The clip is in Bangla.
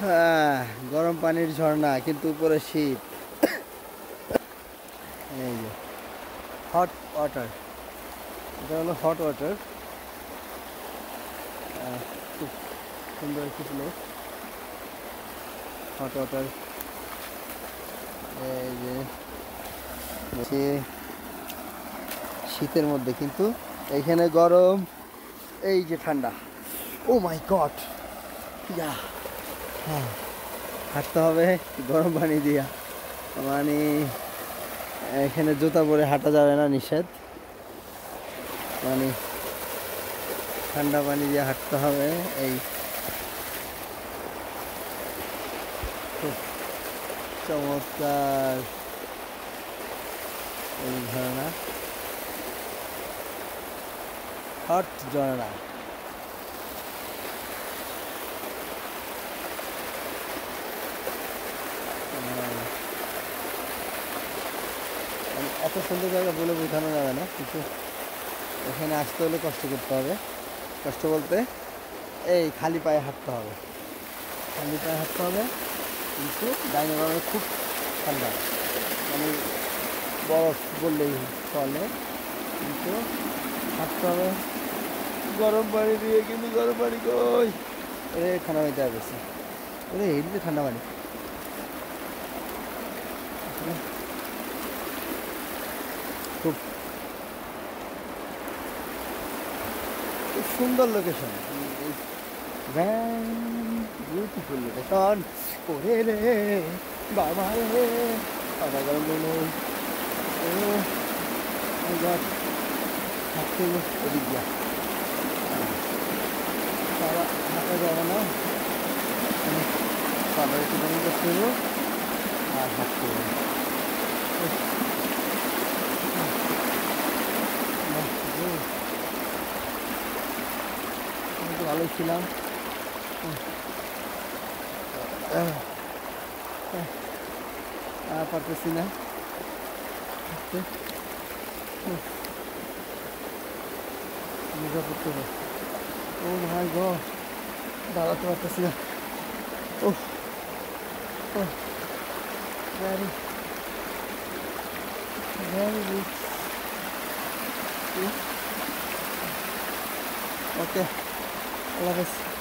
হ্যাঁ, গরম পানির ঝর্ণা কিন্তু উপরে শীত। এই যে হট ওয়াটার এটা হলো হট ওয়াটার খুব সুন্দর একটি প্লেস হট ওয়াটার এই যে শীতের মধ্যে কিন্তু এইখানে গরম এই যে ঠান্ডা। Oh my God yeah. হাঁটতে হবে, গরম পানি দিয়া। মানে এখানে জুতা পরে হাঁটা যাবে না, নিষেধ। মানে ঠান্ডা পানি দিয়ে হাঁটতে হবে, এই। চমৎকার। এই ঝর্ণা হট ঝর্ণা মানে এত সুন্দর জায়গা বলে বোঝানো যাবে না, কিন্তু এখানে আসতে হলে কষ্ট করতে হবে। কষ্ট বলতে এই খালি পায়ে হাঁটতে হবে। খালি পায়ে হাঁটতে হবে, কিন্তু ডাইনে বামে খুব ঠান্ডা। মানে বরফ বললেই চলে, কিন্তু হাঁটতে হবে। গরম পানি দিয়ে, কিন্তু গরম পানি কই? ওরে ঠান্ডা পানিতে আসছে ওরে এদিকে ঠান্ডা পানি। খুব সুন্দর লোকেশন বিউটিফুল লোকেশন ওরে রে বাবা রে বাবা যাবে না। আর হাঁটতে। হবে আমি তো ভালোই ছিলাম আর পারতেছি না হাঁটতে। উফ। মজা করতে হবে ও ভাই গো দাঁড়াতে পারতেছি না oh O very very rich okay I love this.